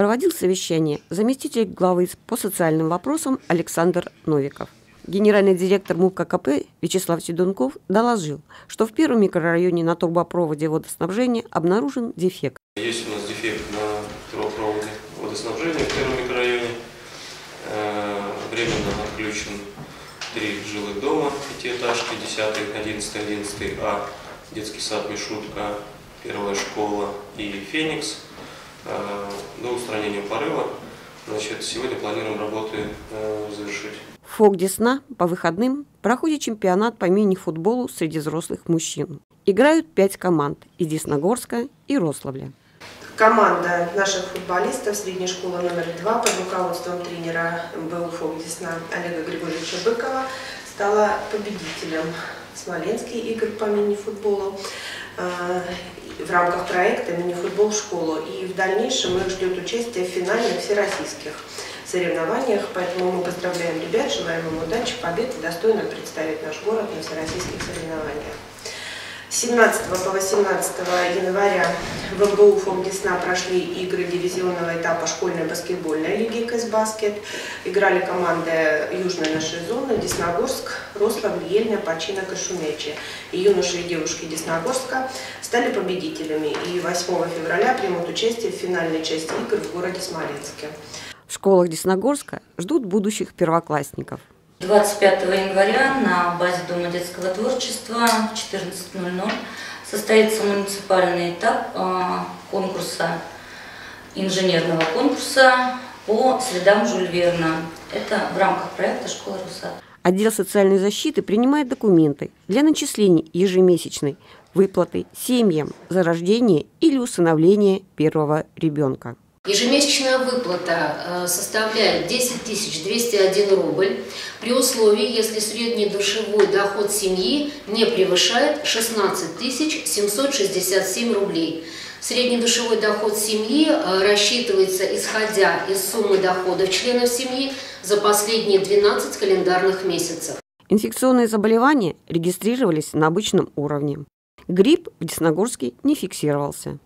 проводил совещание заместитель главы по социальным вопросам Александр Новиков. Генеральный директор МУП ККП Вячеслав Седунков доложил, что в первом микрорайоне на трубопроводе водоснабжения обнаружен дефект. Есть у нас дефект на трубопроводе водоснабжения в первом микрорайоне. Э, временно отключен три жилых дома, пятиэтажки, 10, 11, 11 А, детский сад Мишутка, первая школа и Феникс. Э, до устранения порыва значит, сегодня планируем работы э, завершить. ФОК Десна по выходным проходит чемпионат по мини-футболу среди взрослых мужчин. Играют пять команд из Десногорска и Рославля. Команда наших футболистов средней школы номер два под руководством тренера МБУ ФОК Десна Олега Григорьевича Быкова стала победителем Смоленских игр по мини-футболу э, в рамках проекта «Мини-футбол в школу». И в дальнейшем их ждет участие в финальных всероссийских соревнованиях. Поэтому мы поздравляем ребят, желаем им удачи, побед и достойно представить наш город на всероссийских соревнованиях. С 17 по 18 января в МБУ ФОК Десна прошли игры дивизионного этапа школьной баскетбольной лиги КЭС-Баскет. Играли команды южной нашей зоны Десногорск, Рославль, Ельня, Починок и. И юноши и девушки Десногорска стали победителями и 8 февраля примут участие в финальной части игр в городе Смоленске. В школах Десногорска ждут будущих первоклассников. 25 января на базе Дома детского творчества в 14.00 состоится муниципальный этап а, конкурса, инженерного конкурса по следам Жюль Верна. Это в рамках проекта «Школа Русат». Отдел социальной защиты принимает документы для начисления ежемесячной выплаты семьям за рождение или усыновление первого ребенка. Ежемесячная выплата э, составляет 10 201 рубль при условии, если средний душевой доход семьи не превышает 16 767 рублей. Средний душевой доход семьи э, рассчитывается исходя из суммы доходов членов семьи за последние 12 календарных месяцев. Инфекционные заболевания регистрировались на обычном уровне. Грипп в Десногорске не фиксировался.